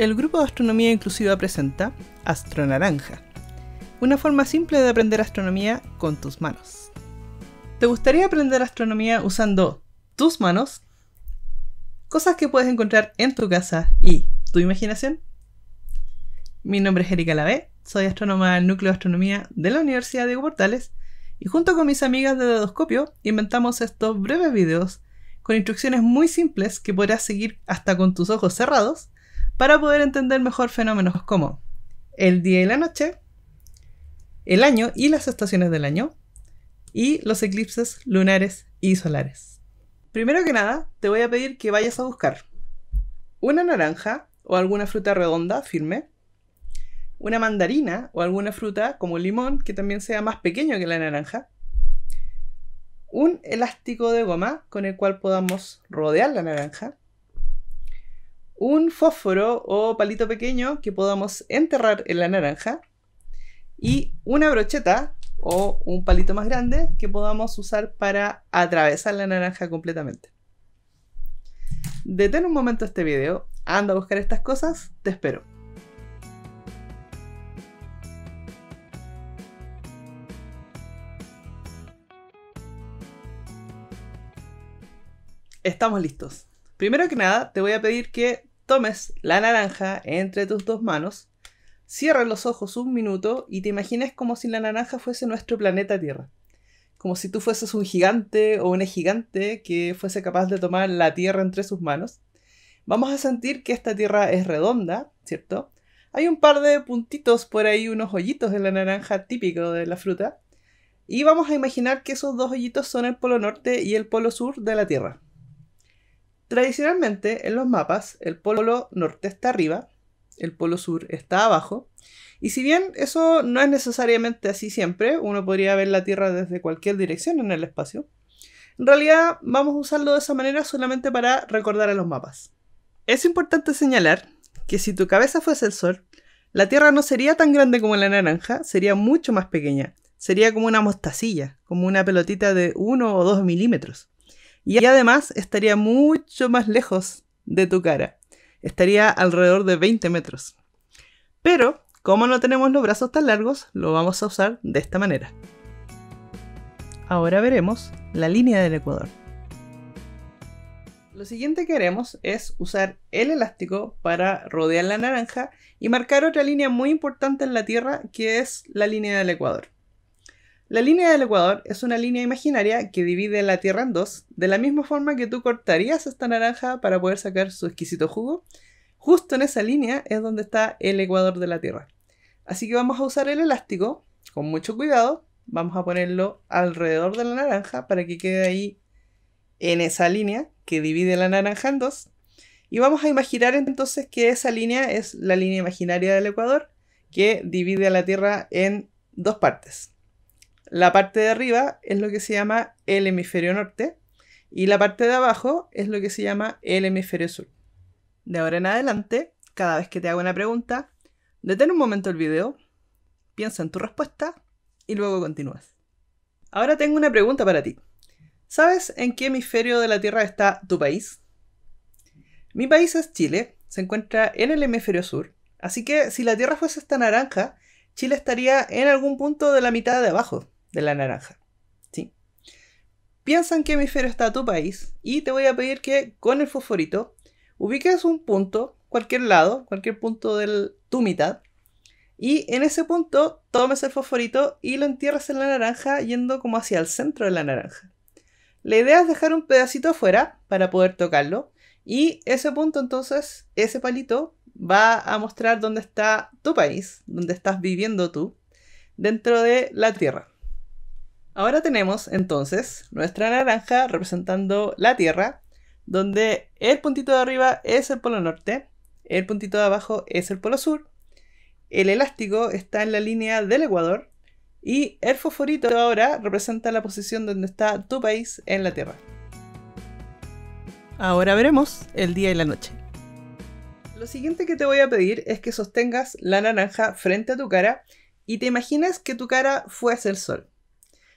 El grupo de astronomía inclusiva presenta Astronaranja, una forma simple de aprender astronomía con tus manos. ¿Te gustaría aprender astronomía usando tus manos? Cosas que puedes encontrar en tu casa y tu imaginación. Mi nombre es Erika Lavé, soy astrónoma del Núcleo de Astronomía de la Universidad de Portales y junto con mis amigas de Dedoscopio inventamos estos breves videos con instrucciones muy simples que podrás seguir hasta con tus ojos cerrados para poder entender mejor fenómenos como el día y la noche, el año y las estaciones del año, y los eclipses lunares y solares. Primero que nada, te voy a pedir que vayas a buscar una naranja o alguna fruta redonda, firme, una mandarina o alguna fruta como limón, que también sea más pequeño que la naranja, un elástico de goma con el cual podamos rodear la naranja, un fósforo o palito pequeño que podamos enterrar en la naranja y una brocheta o un palito más grande que podamos usar para atravesar la naranja completamente. Detén un momento este video, anda a buscar estas cosas, te espero. Estamos listos. Primero que nada, te voy a pedir que tomes la naranja entre tus dos manos, cierres los ojos un minuto y te imagines como si la naranja fuese nuestro planeta Tierra. Como si tú fueses un gigante o una gigante que fuese capaz de tomar la Tierra entre sus manos. Vamos a sentir que esta Tierra es redonda, ¿cierto? Hay un par de puntitos por ahí, unos hoyitos en la naranja típico de la fruta. Y vamos a imaginar que esos dos hoyitos son el polo norte y el polo sur de la Tierra. Tradicionalmente, en los mapas, el polo norte está arriba, el polo sur está abajo, y si bien eso no es necesariamente así siempre, uno podría ver la Tierra desde cualquier dirección en el espacio, en realidad vamos a usarlo de esa manera solamente para recordar a los mapas. Es importante señalar que si tu cabeza fuese el Sol, la Tierra no sería tan grande como la naranja, sería mucho más pequeña. Sería como una mostacilla, como una pelotita de 1 o 2 milímetros. Y además estaría mucho más lejos de tu cara. Estaría alrededor de 20 metros. Pero, como no tenemos los brazos tan largos, lo vamos a usar de esta manera. Ahora veremos la línea del ecuador. Lo siguiente que haremos es usar el elástico para rodear la naranja y marcar otra línea muy importante en la Tierra que es la línea del ecuador. La línea del Ecuador es una línea imaginaria que divide la Tierra en dos, de la misma forma que tú cortarías esta naranja para poder sacar su exquisito jugo. Justo en esa línea es donde está el Ecuador de la Tierra. Así que vamos a usar el elástico con mucho cuidado. Vamos a ponerlo alrededor de la naranja para que quede ahí en esa línea que divide la naranja en dos. Y vamos a imaginar entonces que esa línea es la línea imaginaria del Ecuador que divide a la Tierra en dos partes. La parte de arriba es lo que se llama el hemisferio norte y la parte de abajo es lo que se llama el hemisferio sur. De ahora en adelante, cada vez que te hago una pregunta, detén un momento el video, piensa en tu respuesta y luego continúas. Ahora tengo una pregunta para ti. ¿Sabes en qué hemisferio de la Tierra está tu país? Mi país es Chile, se encuentra en el hemisferio sur, así que si la Tierra fuese esta naranja, Chile estaría en algún punto de la mitad de abajo, de la naranja. ¿sí? Piensa en qué hemisferio está tu país y te voy a pedir que con el fosforito ubiques un punto, cualquier lado, cualquier punto de tu mitad. Y en ese punto tomes el fosforito y lo entierras en la naranja yendo como hacia el centro de la naranja. La idea es dejar un pedacito afuera para poder tocarlo. Y ese punto entonces, ese palito, va a mostrar dónde está tu país, dónde estás viviendo tú, dentro de la Tierra. Ahora tenemos entonces nuestra naranja representando la Tierra, donde el puntito de arriba es el polo norte, el puntito de abajo es el polo sur, el elástico está en la línea del Ecuador y el fosforito ahora representa la posición donde está tu país en la Tierra. Ahora veremos el día y la noche. Lo siguiente que te voy a pedir es que sostengas la naranja frente a tu cara y te imagines que tu cara fuese el sol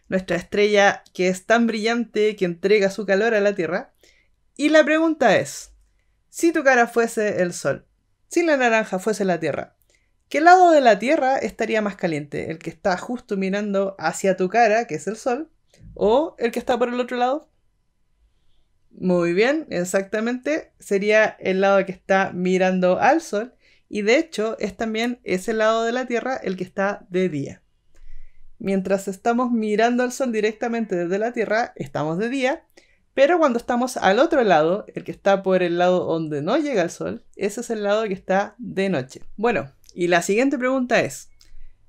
nuestra estrella que es tan brillante que entrega su calor a la Tierra. Y la pregunta es, si tu cara fuese el Sol, Si la naranja fuese la Tierra, ¿qué lado de la Tierra estaría más caliente? ¿El que está justo mirando hacia tu cara, que es el Sol? ¿O el que está por el otro lado? Muy bien, exactamente. Sería el lado que está mirando al Sol. Y de hecho es también ese lado de la Tierra el que está de día. Mientras estamos mirando al Sol directamente desde la Tierra, estamos de día. Pero cuando estamos al otro lado, el que está por el lado donde no llega el sol, ese es el lado que está de noche. Bueno, y la siguiente pregunta es,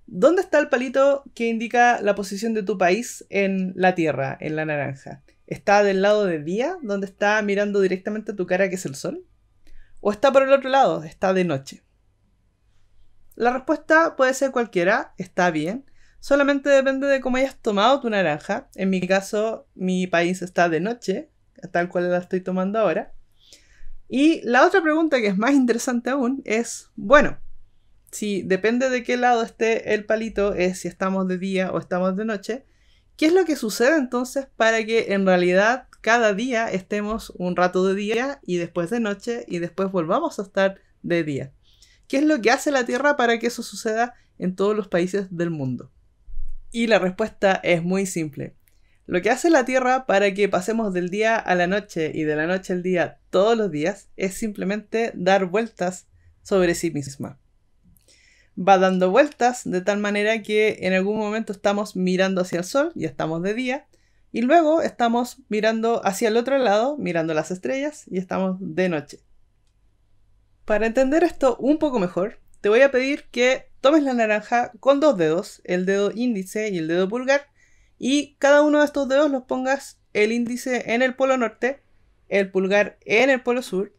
¿dónde está el palito que indica la posición de tu país en la Tierra, en la naranja? ¿Está del lado de día, donde está mirando directamente a tu cara, que es el sol? ¿O está por el otro lado, está de noche? La respuesta puede ser cualquiera, está bien. Solamente depende de cómo hayas tomado tu naranja. En mi caso, mi país está de noche, tal cual la estoy tomando ahora. Y la otra pregunta que es más interesante aún es, bueno, si depende de qué lado esté el palito, es si estamos de día o estamos de noche, ¿qué es lo que sucede entonces para que en realidad cada día estemos un rato de día y después de noche y después volvamos a estar de día? ¿Qué es lo que hace la Tierra para que eso suceda en todos los países del mundo? Y la respuesta es muy simple. Lo que hace la Tierra para que pasemos del día a la noche y de la noche al día todos los días es simplemente dar vueltas sobre sí misma. Va dando vueltas de tal manera que en algún momento estamos mirando hacia el sol y estamos de día, y luego estamos mirando hacia el otro lado, mirando las estrellas y estamos de noche. Para entender esto un poco mejor, te voy a pedir que tomes la naranja con dos dedos, el dedo índice y el dedo pulgar, y cada uno de estos dedos los pongas el índice en el polo norte, el pulgar en el polo sur,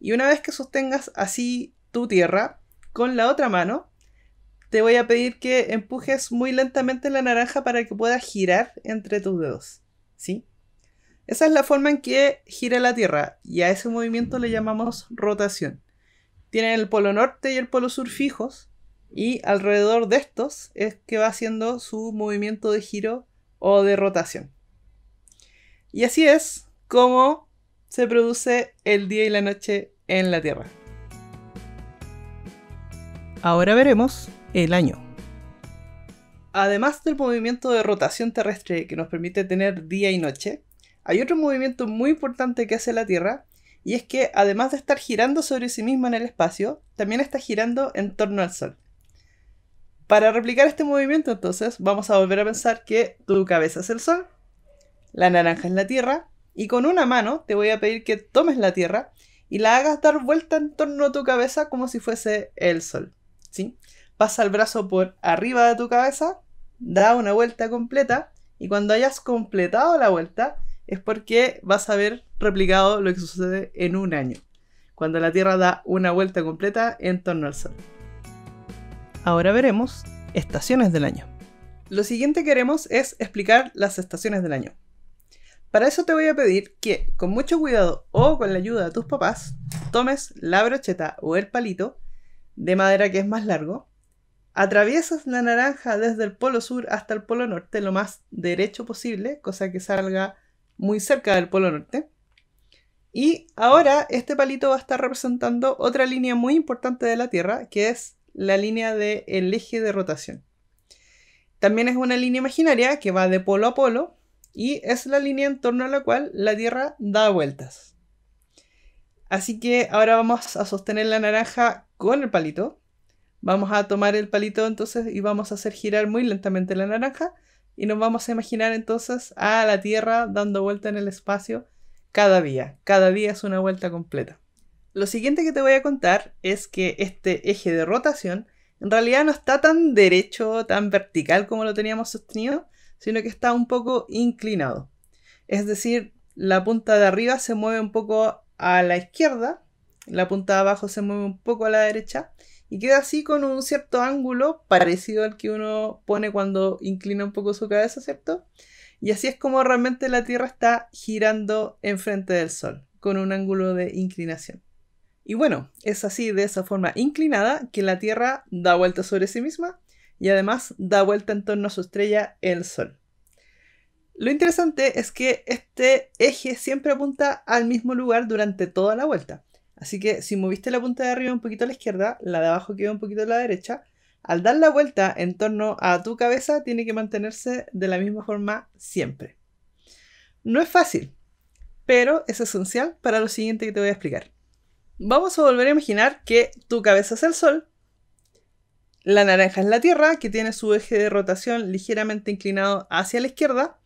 y una vez que sostengas así tu tierra, con la otra mano, te voy a pedir que empujes muy lentamente la naranja para que pueda girar entre tus dedos. ¿Sí? Esa es la forma en que gira la Tierra y a ese movimiento le llamamos rotación. Tiene el polo norte y el polo sur fijos y alrededor de estos es que va haciendo su movimiento de giro o de rotación. Y así es como se produce el día y la noche en la Tierra. Ahora veremos el año. Además del movimiento de rotación terrestre que nos permite tener día y noche, hay otro movimiento muy importante que hace la Tierra y es que además de estar girando sobre sí misma en el espacio, también está girando en torno al Sol. Para replicar este movimiento, entonces, vamos a volver a pensar que tu cabeza es el sol, la naranja es la tierra, y con una mano te voy a pedir que tomes la tierra y la hagas dar vuelta en torno a tu cabeza como si fuese el sol. ¿sí? Pasa el brazo por arriba de tu cabeza, da una vuelta completa, y cuando hayas completado la vuelta, es porque vas a haber replicado lo que sucede en un año, cuando la Tierra da una vuelta completa en torno al Sol. Ahora veremos estaciones del año. Lo siguiente que haremos es explicar las estaciones del año. Para eso te voy a pedir que, con mucho cuidado o con la ayuda de tus papás, tomes la brocheta o el palito de madera que es más largo, atraviesas la naranja desde el polo sur hasta el polo norte lo más derecho posible, cosa que salga muy cerca del polo norte. Y ahora este palito va a estar representando otra línea muy importante de la Tierra, que es la línea del eje de rotación. También es una línea imaginaria que va de polo a polo y es la línea en torno a la cual la Tierra da vueltas. Así que ahora vamos a sostener la naranja con el palito. Vamos a tomar el palito entonces y vamos a hacer girar muy lentamente la naranja y nos vamos a imaginar entonces a la Tierra dando vuelta en el espacio cada día. Cada día es una vuelta completa. Lo siguiente que te voy a contar es que este eje de rotación en realidad no está tan derecho, tan vertical como lo teníamos sostenido, sino que está un poco inclinado. Es decir, la punta de arriba se mueve un poco a la izquierda, la punta de abajo se mueve un poco a la derecha y queda así con un cierto ángulo parecido al que uno pone cuando inclina un poco su cabeza, ¿cierto? Y así es como realmente la Tierra está girando enfrente del Sol, con un ángulo de inclinación. Y bueno, es así de esa forma inclinada que la Tierra da vuelta sobre sí misma y además da vuelta en torno a su estrella, el Sol. Lo interesante es que este eje siempre apunta al mismo lugar durante toda la vuelta. Así que si moviste la punta de arriba un poquito a la izquierda, la de abajo queda un poquito a la derecha, al dar la vuelta en torno a tu cabeza tiene que mantenerse de la misma forma siempre. No es fácil, pero es esencial para lo siguiente que te voy a explicar. Vamos a volver a imaginar que tu cabeza es el Sol, la naranja es la Tierra, que tiene su eje de rotación ligeramente inclinado hacia la izquierda,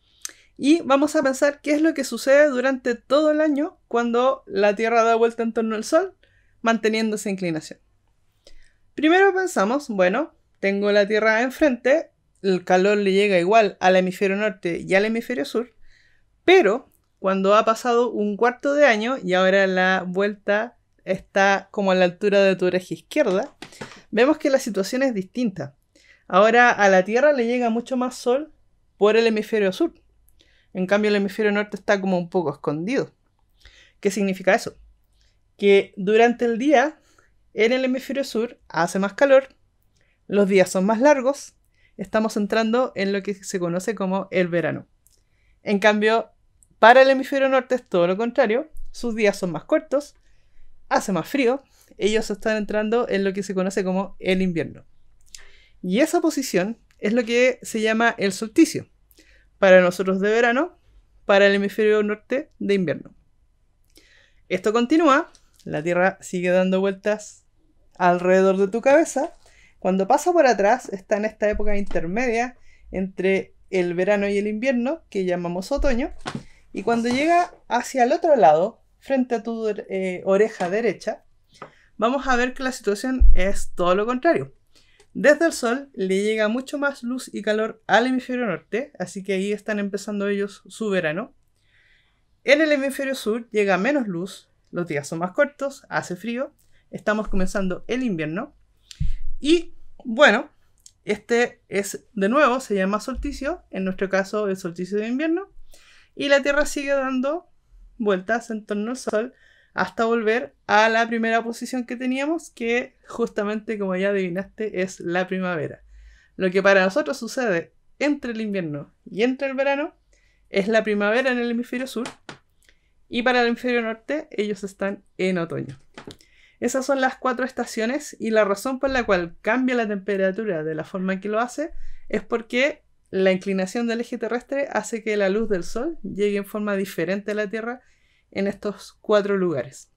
y vamos a pensar qué es lo que sucede durante todo el año cuando la Tierra da vuelta en torno al Sol, manteniendo esa inclinación. Primero pensamos, bueno, tengo la Tierra enfrente, el calor le llega igual al hemisferio norte y al hemisferio sur, pero cuando ha pasado un cuarto de año y ahora la vuelta está como a la altura de tu oreja izquierda, vemos que la situación es distinta. Ahora a la Tierra le llega mucho más sol por el hemisferio sur. En cambio, el hemisferio norte está como un poco escondido. ¿Qué significa eso? Que durante el día, en el hemisferio sur, hace más calor, los días son más largos, estamos entrando en lo que se conoce como el verano. En cambio, para el hemisferio norte es todo lo contrario, sus días son más cortos, hace más frío, ellos están entrando en lo que se conoce como el invierno. Y esa posición es lo que se llama el solsticio para nosotros de verano, para el hemisferio norte de invierno. Esto continúa, la Tierra sigue dando vueltas alrededor de tu cabeza. Cuando pasa por atrás, está en esta época intermedia entre el verano y el invierno, que llamamos otoño. Y cuando llega hacia el otro lado, frente a tu eh, oreja derecha, vamos a ver que la situación es todo lo contrario. Desde el Sol le llega mucho más luz y calor al hemisferio norte, así que ahí están empezando ellos su verano. En el hemisferio sur llega menos luz, los días son más cortos, hace frío, estamos comenzando el invierno. Y bueno, este es de nuevo, se llama solsticio, en nuestro caso el solsticio de invierno, y la Tierra sigue dando vueltas en torno al Sol hasta volver a la primera posición que teníamos, que justamente como ya adivinaste es la primavera. Lo que para nosotros sucede entre el invierno y entre el verano es la primavera en el hemisferio sur y para el hemisferio norte ellos están en otoño. Esas son las cuatro estaciones y la razón por la cual cambia la temperatura de la forma en que lo hace es porque la inclinación del eje terrestre hace que la luz del sol llegue en forma diferente a la Tierra en estos cuatro lugares.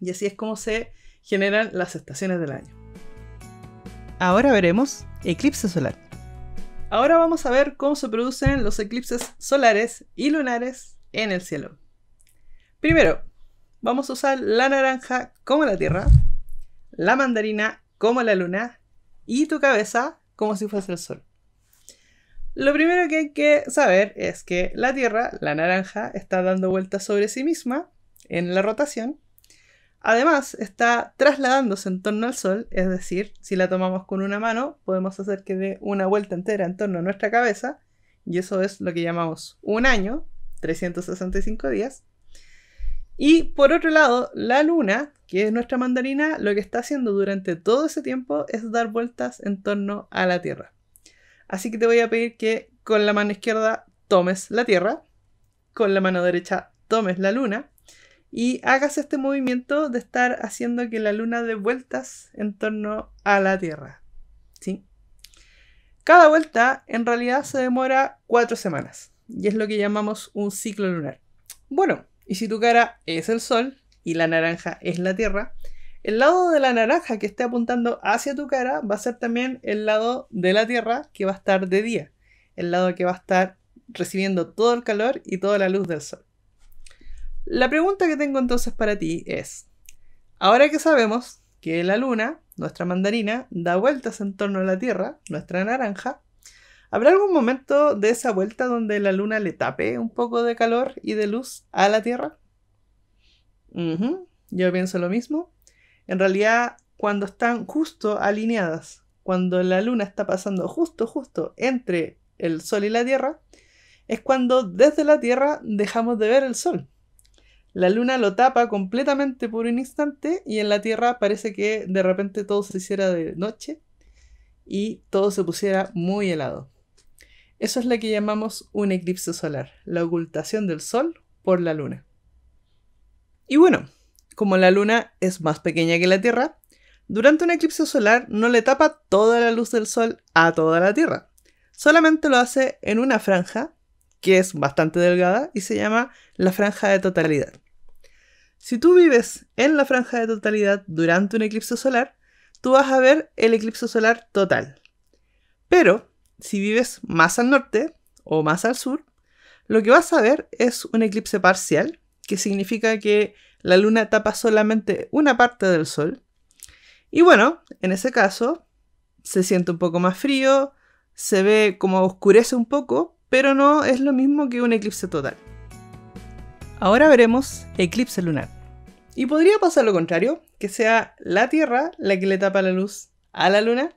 Y así es como se generan las estaciones del año. Ahora veremos eclipse solar. Ahora vamos a ver cómo se producen los eclipses solares y lunares en el cielo. Primero, vamos a usar la naranja como la Tierra, la mandarina como la luna y tu cabeza como si fuese el sol. Lo primero que hay que saber es que la Tierra, la naranja, está dando vueltas sobre sí misma en la rotación. Además, está trasladándose en torno al Sol, es decir, si la tomamos con una mano, podemos hacer que dé una vuelta entera en torno a nuestra cabeza, y eso es lo que llamamos un año, 365 días. Y por otro lado, la luna, que es nuestra mandarina, lo que está haciendo durante todo ese tiempo es dar vueltas en torno a la Tierra. Así que te voy a pedir que con la mano izquierda tomes la Tierra, con la mano derecha tomes la Luna y hagas este movimiento de estar haciendo que la Luna dé vueltas en torno a la Tierra. ¿Sí? Cada vuelta en realidad se demora cuatro semanas y es lo que llamamos un ciclo lunar. Bueno, y si tu cara es el Sol y la naranja es la Tierra, el lado de la naranja que esté apuntando hacia tu cara va a ser también el lado de la Tierra que va a estar de día. El lado que va a estar recibiendo todo el calor y toda la luz del sol. La pregunta que tengo entonces para ti es, ahora que sabemos que la luna, nuestra mandarina, da vueltas en torno a la Tierra, nuestra naranja, ¿habrá algún momento de esa vuelta donde la luna le tape un poco de calor y de luz a la Tierra? Yo pienso lo mismo. En realidad, cuando están justo alineadas, cuando la luna está pasando justo, justo entre el sol y la tierra, es cuando desde la tierra dejamos de ver el sol. La luna lo tapa completamente por un instante y en la tierra parece que de repente todo se hiciera de noche y todo se pusiera muy helado. Eso es lo que llamamos un eclipse solar, la ocultación del sol por la luna. Y bueno, como la luna es más pequeña que la Tierra, durante un eclipse solar no le tapa toda la luz del sol a toda la Tierra. Solamente lo hace en una franja, que es bastante delgada y se llama la franja de totalidad. Si tú vives en la franja de totalidad durante un eclipse solar, tú vas a ver el eclipse solar total. Pero si vives más al norte o más al sur, lo que vas a ver es un eclipse parcial, que significa que la luna tapa solamente una parte del sol. Y bueno, en ese caso, se siente un poco más frío, se ve como oscurece un poco, pero no es lo mismo que un eclipse total. Ahora veremos eclipse lunar. Y podría pasar lo contrario, que sea la Tierra la que le tapa la luz a la Luna.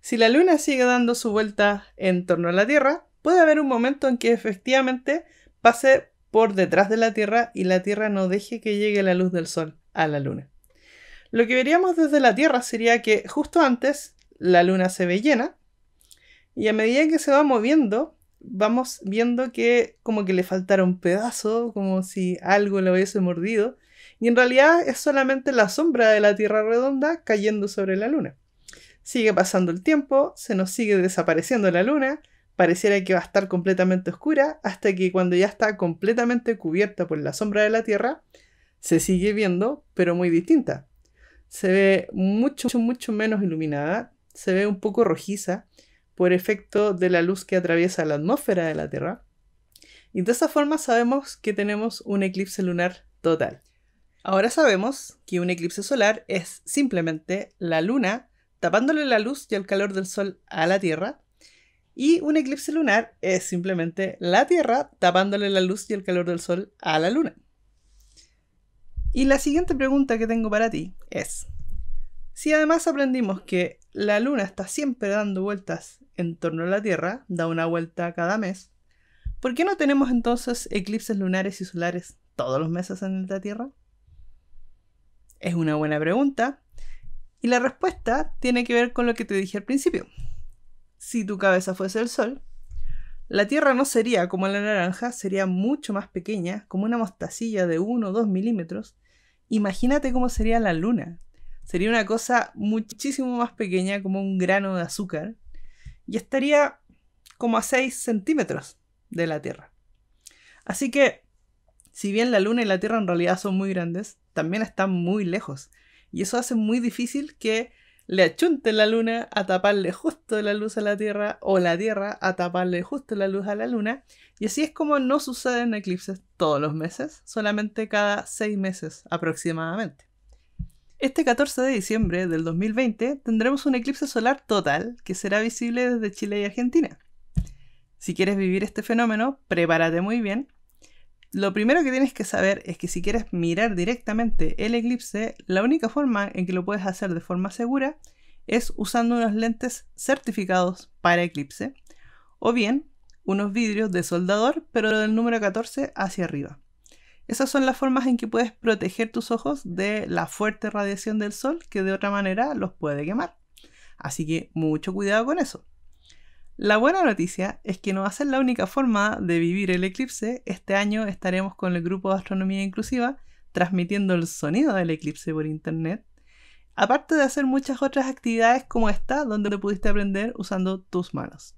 Si la Luna sigue dando su vuelta en torno a la Tierra, puede haber un momento en que efectivamente pase por detrás de la Tierra y la Tierra no deje que llegue la luz del Sol a la Luna. Lo que veríamos desde la Tierra sería que justo antes la Luna se ve llena y a medida que se va moviendo vamos viendo que como que le faltara un pedazo, como si algo le hubiese mordido y en realidad es solamente la sombra de la Tierra redonda cayendo sobre la Luna. Sigue pasando el tiempo, se nos sigue desapareciendo la Luna, pareciera que va a estar completamente oscura hasta que cuando ya está completamente cubierta por la sombra de la Tierra, se sigue viendo, pero muy distinta. Se ve mucho, mucho menos iluminada, se ve un poco rojiza por efecto de la luz que atraviesa la atmósfera de la Tierra. Y de esa forma sabemos que tenemos un eclipse lunar total. Ahora sabemos que un eclipse solar es simplemente la luna tapándole la luz y el calor del sol a la Tierra y un eclipse lunar es simplemente la Tierra tapándole la luz y el calor del Sol a la Luna. Y la siguiente pregunta que tengo para ti es, si además aprendimos que la Luna está siempre dando vueltas en torno a la Tierra, da una vuelta cada mes, ¿por qué no tenemos entonces eclipses lunares y solares todos los meses en la Tierra? Es una buena pregunta y la respuesta tiene que ver con lo que te dije al principio si tu cabeza fuese el Sol, la Tierra no sería como la naranja, sería mucho más pequeña, como una mostacilla de 1 o 2 milímetros. Imagínate cómo sería la Luna. Sería una cosa muchísimo más pequeña, como un grano de azúcar, y estaría como a 6 centímetros de la Tierra. Así que, si bien la Luna y la Tierra en realidad son muy grandes, también están muy lejos. Y eso hace muy difícil que le achunte la luna a taparle justo la luz a la Tierra o la Tierra a taparle justo la luz a la luna. Y así es como no suceden eclipses todos los meses, solamente cada seis meses aproximadamente. Este 14 de diciembre del 2020 tendremos un eclipse solar total que será visible desde Chile y Argentina. Si quieres vivir este fenómeno, prepárate muy bien lo primero que tienes que saber es que si quieres mirar directamente el eclipse, la única forma en que lo puedes hacer de forma segura es usando unos lentes certificados para eclipse o bien unos vidrios de soldador pero del número 14 hacia arriba. Esas son las formas en que puedes proteger tus ojos de la fuerte radiación del sol que de otra manera los puede quemar. Así que mucho cuidado con eso. La buena noticia es que no va a ser la única forma de vivir el eclipse. Este año estaremos con el grupo de astronomía inclusiva transmitiendo el sonido del eclipse por internet. Aparte de hacer muchas otras actividades como esta, donde pudiste aprender usando tus manos.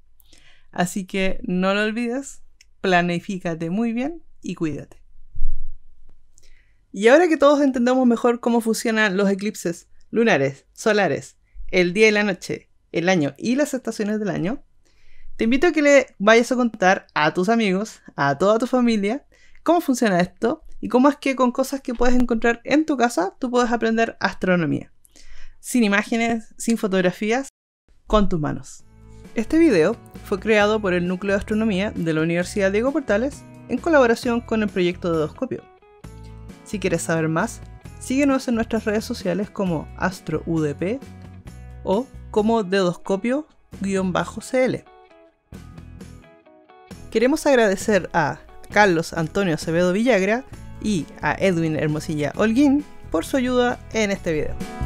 Así que no lo olvides, planifícate muy bien y cuídate. Y ahora que todos entendemos mejor cómo funcionan los eclipses lunares, solares, el día y la noche, el año y las estaciones del año, te invito a que le vayas a contar a tus amigos, a toda tu familia, cómo funciona esto y cómo es que con cosas que puedes encontrar en tu casa tú puedes aprender astronomía. Sin imágenes, sin fotografías, con tus manos. Este video fue creado por el Núcleo de Astronomía de la Universidad Diego Portales en colaboración con el proyecto Dedoscopio. Si quieres saber más, síguenos en nuestras redes sociales como AstroUDP o como Dedoscopio-CL. Queremos agradecer a Carlos Antonio Acevedo Villagra y a Edwin Hermosilla Holguín por su ayuda en este video.